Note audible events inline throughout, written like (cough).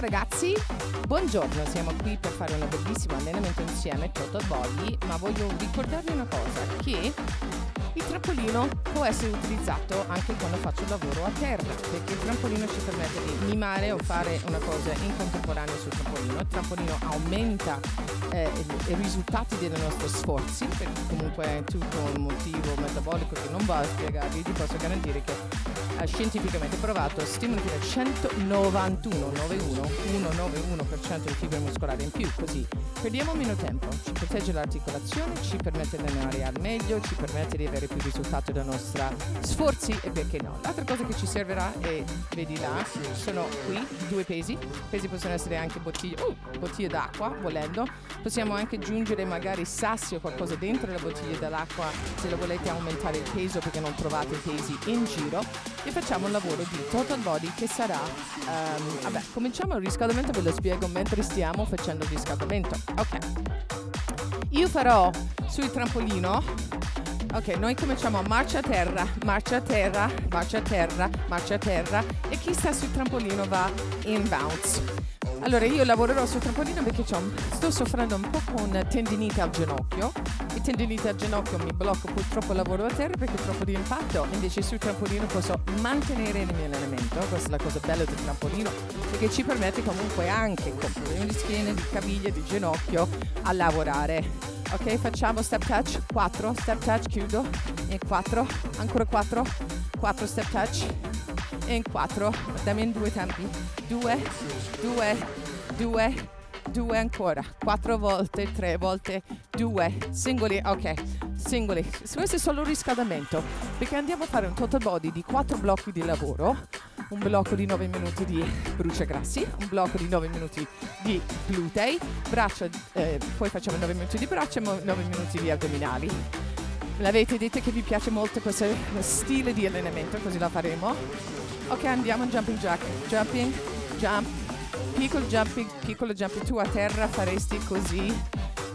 Ragazzi, buongiorno, siamo qui per fare un bellissimo allenamento insieme, Total Body, ma voglio ricordarvi una cosa, che il trampolino può essere utilizzato anche quando faccio lavoro a terra, perché il trampolino ci permette di mimare o fare una cosa in contemporanea sul trampolino. Il trampolino aumenta eh, i risultati dei nostri sforzi, perché comunque è tutto un motivo metabolico che non va a spiegarvi, ti posso garantire che scientificamente provato stimola fino a 191, 91, 191% di fibra muscolare in più, così perdiamo meno tempo, ci protegge l'articolazione, ci permette di allenare al meglio, ci permette di avere più risultati dai nostri sforzi e perché no. L'altra cosa che ci servirà è, vedi là, sono qui due pesi, pesi possono essere anche bottiglie, uh, bottiglie d'acqua volendo, possiamo anche aggiungere magari sassi o qualcosa dentro la bottiglia dell'acqua se lo volete aumentare il peso perché non trovate pesi in giro e facciamo un lavoro di total body che sarà um, vabbè cominciamo il riscaldamento ve lo spiego mentre stiamo facendo il riscaldamento. Ok. Io farò sul trampolino. Ok noi cominciamo a marcia a terra marcia a terra marcia a terra marcia a terra. E chi sta sul trampolino va in bounce allora io lavorerò sul trampolino perché sto soffrendo un po' con tendinite al ginocchio. Il tendinite al ginocchio mi blocca purtroppo lavoro a terra perché è troppo di impatto, invece sul trampolino posso mantenere il mio allenamento, questa è la cosa bella del trampolino, perché ci permette comunque anche con di schiena, di caviglia, di ginocchio a lavorare. Ok, facciamo step touch, 4, step touch, chiudo, e 4, ancora 4, 4 step touch, e in 4, dammi in due tempi, 2, 2, 2, 2 ancora, 4 volte, 3 volte, 2, singoli, ok, singoli. Questo è solo riscaldamento, perché andiamo a fare un total body di 4 blocchi di lavoro, un blocco di 9 minuti di bruciagrassi, un blocco di 9 minuti di glutei, braccia, eh, poi facciamo 9 minuti di braccia e 9 minuti di addominali. L'avete detto che vi piace molto questo stile di allenamento, così la faremo. Ok, andiamo in jumping jack. Jumping, jump, piccolo jumping, piccolo jumping. Tu a terra faresti così,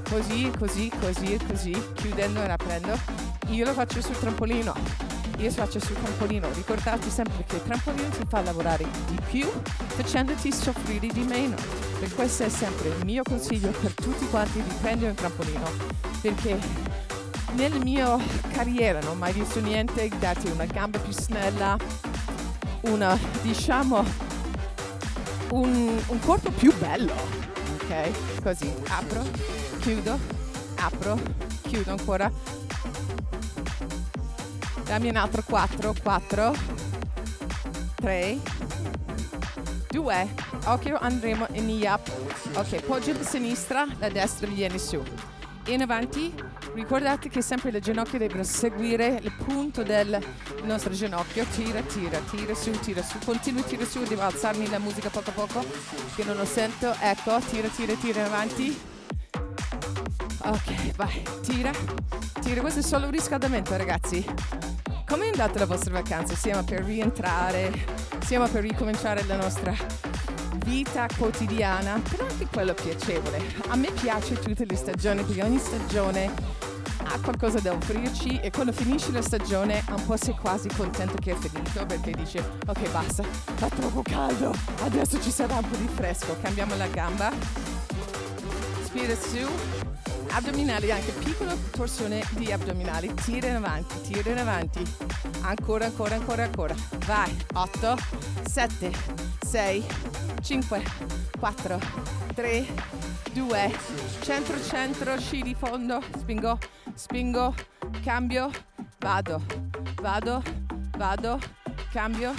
così, così, così, così, chiudendo e aprendo. Io lo faccio sul trampolino. Io lo faccio sul trampolino. Ricordate sempre che il trampolino ti fa lavorare di più facendoti soffrire di meno. E questo è sempre il mio consiglio per tutti quanti di prendere un trampolino. Perché nella mia carriera non ho mai visto niente darti una gamba più snella, una, diciamo, un, un corpo più bello. Ok? Così, apro, chiudo, apro, chiudo ancora. Dammi un altro 4, 4, 3, 2. Ok, andremo in yap. Ok, poggio a sinistra, la destra viene su. In avanti, Ricordate che sempre le ginocchia devono seguire il punto del nostro ginocchio. Tira, tira, tira su, tira su. Continui, tira su. Devo alzarmi la musica poco a poco, che non lo sento. Ecco, tira, tira, tira avanti. Ok, vai, tira, tira. Questo è solo un riscaldamento, ragazzi. Come è andata la vostra vacanza? Siamo per rientrare, siamo per ricominciare la nostra vita quotidiana, però anche quello piacevole. A me piace tutte le stagioni perché ogni stagione qualcosa da offrirci e quando finisce la stagione un po' sei quasi contento che è finito perché dice ok basta, fa troppo caldo, adesso ci sarà un po' di fresco, cambiamo la gamba, spira su, addominali anche piccola torsione di addominali, tira in avanti, tira in avanti, ancora, ancora, ancora, ancora, vai, 8, 7, 6, 5, 4, 3, 2, centro, centro, sci di fondo, spingo, spingo, cambio, vado, vado, vado, cambio,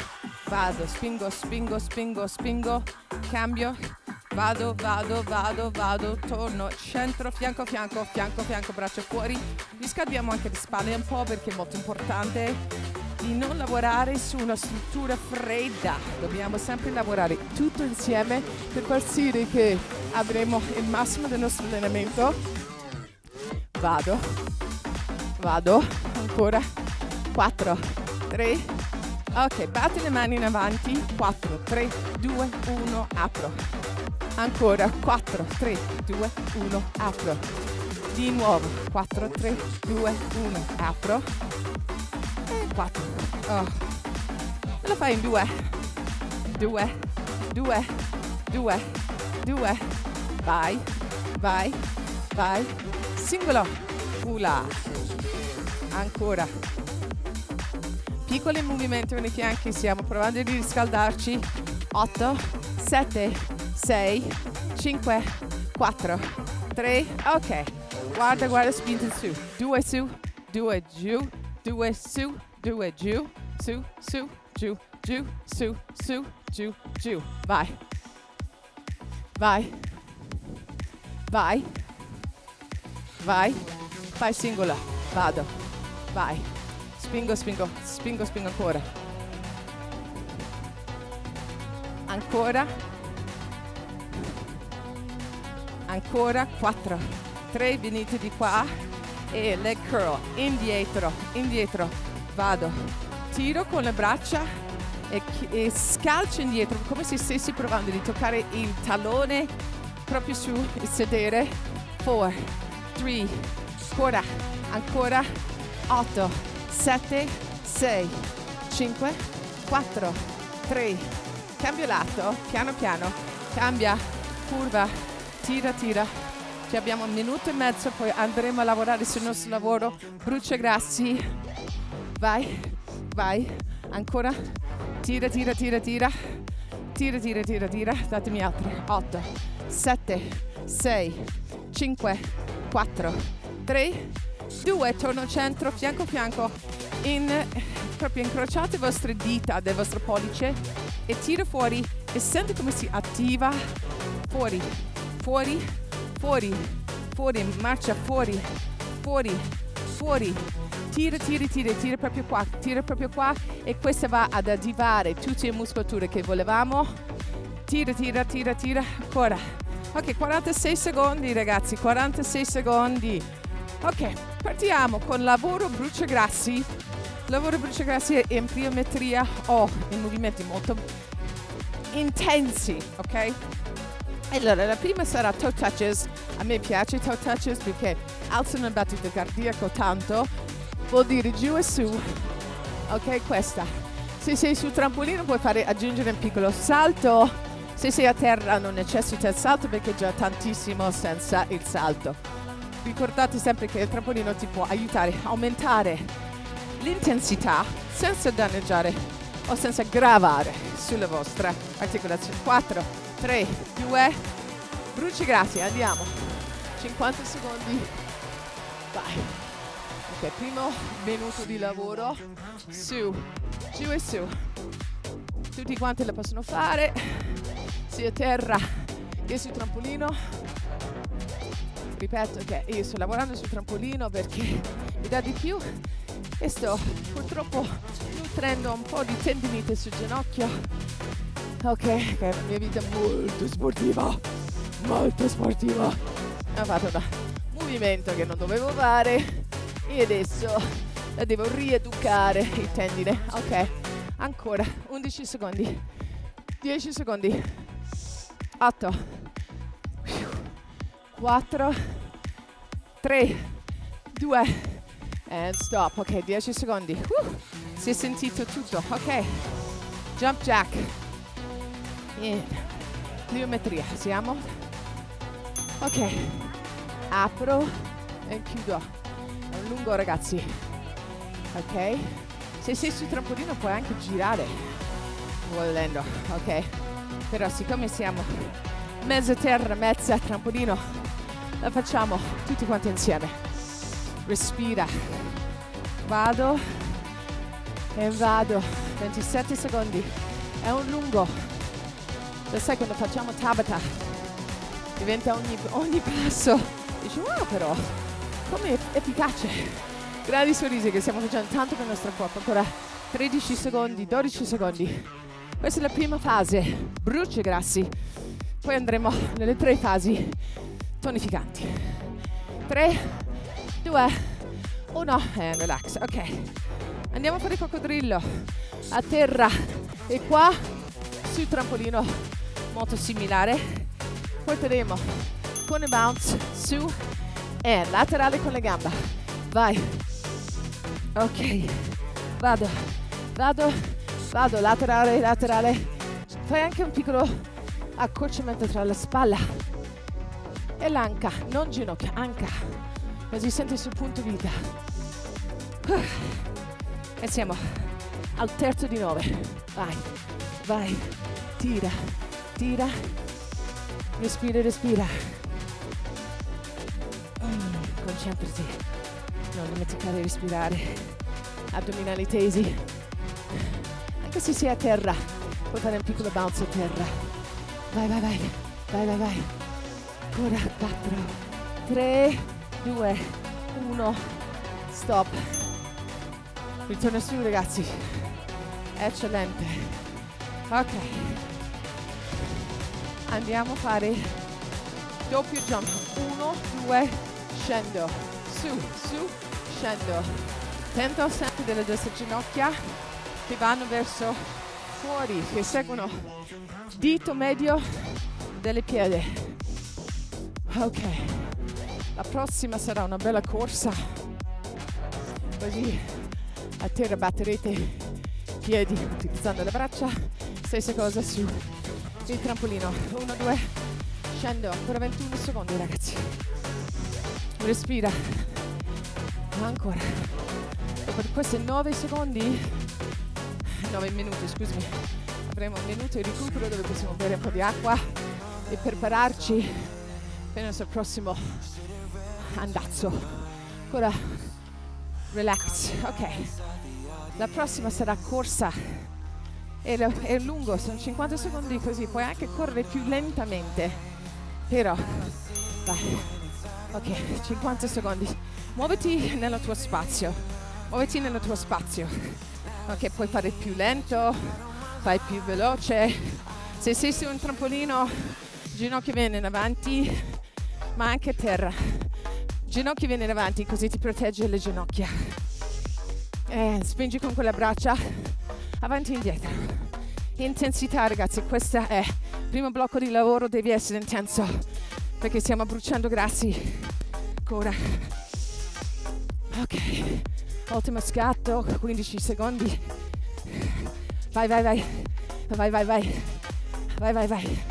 vado, spingo, spingo, spingo, spingo, cambio, vado, vado, vado, vado, torno, centro, fianco, fianco, fianco, fianco, braccio fuori. Riscaldiamo anche le spalle un po' perché è molto importante di non lavorare su una struttura fredda. Dobbiamo sempre lavorare tutto insieme per far sì che avremo il massimo del nostro allenamento. Vado, vado, ancora, 4, 3, ok, batti le mani in avanti, 4, 3, 2, 1, apro, ancora, 4, 3, 2, 1, apro, di nuovo, 4, 3, 2, 1, apro, e 4, oh. lo fai in 2, 2, 2, due, due, vai, vai, vai, singolo, ula, ancora, piccoli movimenti con i fianchi, stiamo provando di riscaldarci, 8, 7, 6, 5, 4, 3, ok, guarda, guarda, spinta su, due su, due giù, due su, due giù, su, su, giù, giù, su, su, giù, giù, vai, vai, vai, vai, fai singola, vado, vai, spingo, spingo, spingo, spingo ancora, ancora, ancora, 4, 3, venite di qua e leg curl, indietro, indietro, vado, tiro con le braccia e, e scalcio indietro come se stessi provando di toccare il tallone proprio sul sedere, 4, 3, ancora, ancora, 8, 7, 6, 5, 4, 3, cambio lato, piano piano, cambia, curva, tira, tira. Ci abbiamo un minuto e mezzo, poi andremo a lavorare sul nostro lavoro. Brucia grassi. Vai, vai, ancora. Tira, tira, tira, tira. Tira, tira, tira, tira. Datemi altri. 8, 7, 6, 5, 4, 3, 2. Torno centro, fianco fianco. In, proprio incrociate le vostre dita del vostro pollice e tira fuori e senti come si attiva fuori, fuori, fuori, fuori, marcia fuori, fuori, fuori. Tira, tira, tira, tira proprio qua, tira proprio qua e questa va ad attivare tutte le muscolature che volevamo. Tira, tira, tira, tira, ancora. Ok, 46 secondi ragazzi, 46 secondi. Ok, partiamo con lavoro bruciagrassi. Lavoro bruciagrassi in pliometria o in movimenti molto intensi, ok? Allora, la prima sarà toe touches. A me piace toe touches perché alzano il battito cardiaco tanto. Vuol dire giù e su. Ok, questa. Se sei sul trampolino puoi fare aggiungere un piccolo salto. Se sei a terra non necessita il salto perché è già tantissimo senza il salto. Ricordate sempre che il trampolino ti può aiutare a aumentare l'intensità senza danneggiare o senza gravare sulla vostra articolazione. 4, 3, 2, bruci grassi, andiamo. 50 secondi. Vai. Ok, primo minuto di lavoro. Su, giù e su. Tutti quanti la possono fare. Sia a terra che sul trampolino. Ripeto che io sto lavorando sul trampolino perché (laughs) mi dà di più e sto purtroppo nutrendo un po' di tendinite sul ginocchio. Ok, che la mia vita è molto sportiva, molto sportiva. Ho fatto un movimento che non dovevo fare e adesso la devo rieducare il tendine. Ok, ancora 11 secondi, 10 secondi, 8, 4, 3, 2, and stop. Ok, 10 secondi. Uh, si è sentito tutto. Ok, jump jack. In. Pliometria, siamo? Ok, apro e chiudo. È un lungo ragazzi. Ok, se sei sul trampolino puoi anche girare volendo. Ok, però siccome siamo mezza terra, mezza trampolino, la facciamo tutti quanti insieme. Respira. Vado e vado. 27 secondi. È un lungo. Lo sai quando facciamo Tabata diventa ogni, ogni passo. Dici, wow però, come efficace. Grandi sorrisi che stiamo facendo tanto per il nostro corpo. Ancora 13 secondi, 12 secondi. Questa è la prima fase. Brucia grassi. Poi andremo nelle tre fasi tonificanti. 3, 2, 1 e relax. Ok. Andiamo a fare il coccodrillo. A terra e qua sul trampolino molto similare. Poi faremo con il bounce su e laterale con le gambe. Vai. Ok. Vado. Vado. Vado laterale, laterale. Fai anche un piccolo accorciamento tra la spalla e l'anca, non ginocchia, anca, così senti sul punto vita. E siamo al terzo di nove. Vai, vai, tira, tira, respira, respira. Mm, concentrati, non dimenticare di respirare. Addominali tesi. Anche se sei a terra, puoi fare un piccolo bounce a terra. Vai, vai, vai, vai, vai, vai. Ancora 4, 3, 2, 1, stop. Ritorno su ragazzi. Eccellente. Ok. Andiamo a fare doppio jump. 1, 2, scendo. Su, su, scendo. Tento sempre delle due ginocchia che vanno verso fuori, che seguono dito medio delle piede. Ok, la prossima sarà una bella corsa, così a terra batterete piedi utilizzando le braccia, stessa cosa su il trampolino, 1, 2, scendo, ancora 21 secondi ragazzi, respira, ancora, dopo questi 9 secondi, 9 minuti scusami, avremo un minuto di recupero dove possiamo bere un po' di acqua e prepararci appena sul prossimo andazzo. Ora relax, ok. La prossima sarà corsa. È, è lungo, sono 50 secondi così, puoi anche correre più lentamente. Però, vai. Ok, 50 secondi. Muoviti nel tuo spazio. Muoviti nel tuo spazio. Ok, puoi fare più lento, fai più veloce. Se sei su un trampolino, ginocchio viene in avanti, ma anche terra. Ginocchio viene in avanti così ti protegge le ginocchia. Eh, spingi con quella braccia avanti e indietro. Intensità ragazzi, questo è il primo blocco di lavoro, devi essere intenso perché stiamo bruciando grassi. Ancora. Ok, ultimo scatto, 15 secondi. Vai, vai, vai. Vai, vai, vai. Vai, vai, vai.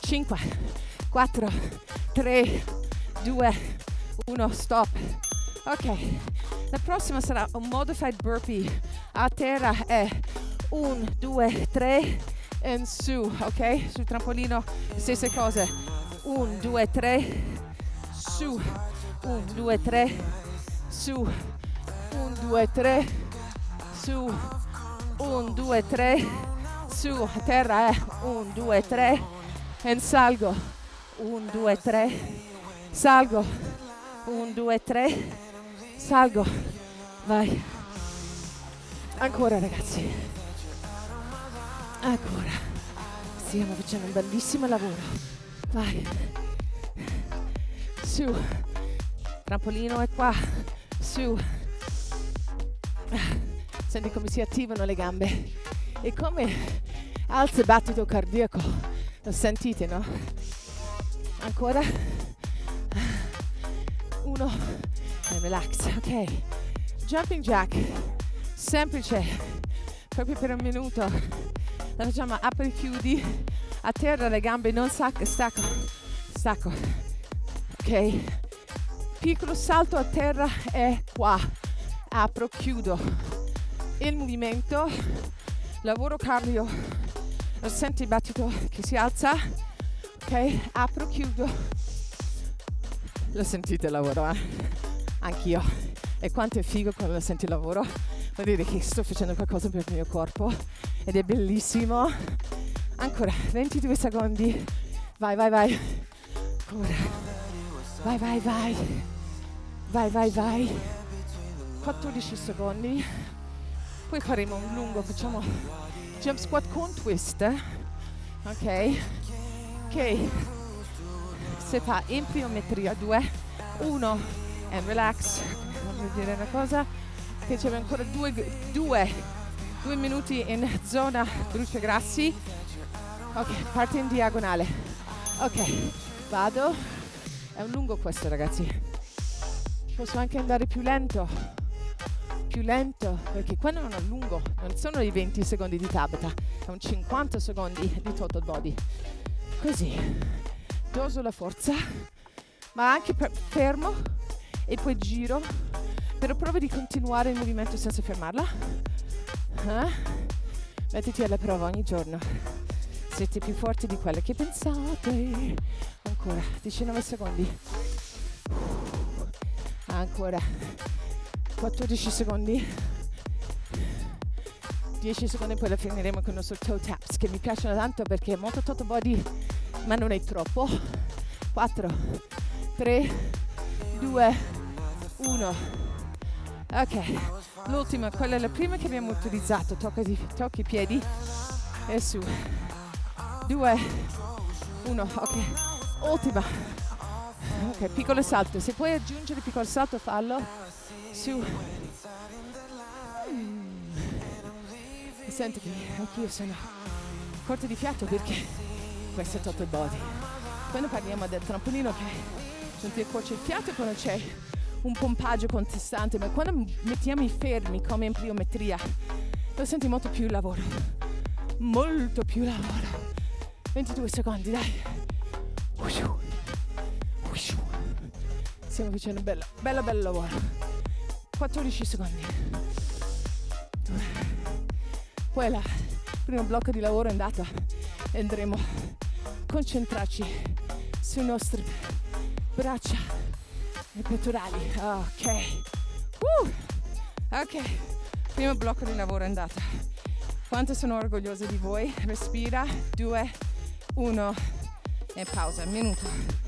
5, 4, 3, 2, 1, stop. Ok, la prossima sarà un modified burpee. A terra è 1, 2, 3 e su, ok? Sul trampolino stesse cose. 1, 2, 3, su. 1, 2, 3, su. 1, 2, 3, su. 1, 2, 3, su. A terra è 1, 2, 3 e salgo. Un, due, tre. Salgo. Un, due, tre. Salgo. Vai. Ancora ragazzi. Ancora. Stiamo facendo un bellissimo lavoro. Vai. Su. Trampolino è qua. Su. Senti come si attivano le gambe e come alza il battito cardiaco lo sentite, no? Ancora. Uno. E relax. Ok. Jumping jack. Semplice. Proprio per un minuto. La facciamo apri chiudi. A terra le gambe non stacco. Stacco. Stacco. Ok. Piccolo salto a terra è qua. Apro, chiudo. Il movimento. Lavoro cardio senti il battito che si alza, ok? Apro, chiudo. Lo sentite il lavoro, eh? Anch'io. E quanto è figo quando lo senti il lavoro? Vuol dire che sto facendo qualcosa per il mio corpo ed è bellissimo. Ancora 22 secondi. Vai, vai, vai. Ancora. Vai, vai, vai. Vai, vai, vai. 14 secondi. Poi faremo un lungo, facciamo jump squat con twist, ok? Che si fa in pliometria 2, 1 e relax, voglio dire una cosa, che c'è ancora due, due, due minuti in zona grassi, ok, parte in diagonale, ok, vado, è un lungo questo ragazzi, posso anche andare più lento, più lento, perché quando non allungo non sono i 20 secondi di Tabata, è un 50 secondi di total body. Così, doso la forza, ma anche fermo e poi giro, però prova di continuare il movimento senza fermarla. Eh? Mettiti alla prova ogni giorno. Siete più forti di quelle che pensate. Ancora, 19 secondi. Ancora. 14 secondi. 10 secondi poi la finiremo con il nostro toe taps che mi piacciono tanto perché è molto toto body ma non è troppo. 4 3 2 1 ok l'ultima quella è la prima che abbiamo utilizzato. Tocca, tocca i piedi e su. 2 1 ok. Ultima ok piccolo salto se puoi aggiungere piccolo salto fallo su. Mm. Sento che anch'io sono corto di fiato perché questo è total body. Quando parliamo del trampolino che non ti accorci il fiato quando c'è un pompaggio contestante, ma quando mettiamo i fermi come in pliometria, lo senti molto più lavoro. Molto più lavoro. 22 secondi, dai. Stiamo facendo bello, bello, bello lavoro. 14 secondi. Poi la primo blocco di lavoro è andata e andremo a concentrarci sulle nostre braccia e pettorali. Ok. Uh. Ok. Primo blocco di lavoro è andata. Quanto sono orgogliosa di voi. Respira. Due, uno e pausa. Minuto.